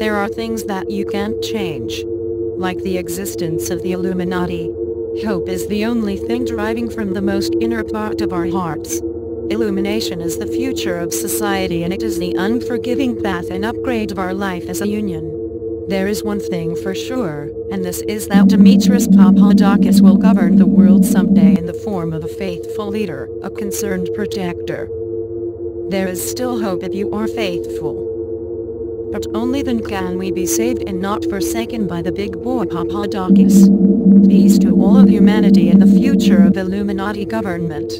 There are things that you can't change. Like the existence of the Illuminati. Hope is the only thing driving from the most inner part of our hearts. Illumination is the future of society and it is the unforgiving path and upgrade of our life as a union. There is one thing for sure, and this is that Demetrius Papadakis will govern the world someday in the form of a faithful leader, a concerned protector. There is still hope if you are faithful. But only then can we be saved and not forsaken by the big boy Papadakis. Peace to all of humanity and the future of Illuminati government.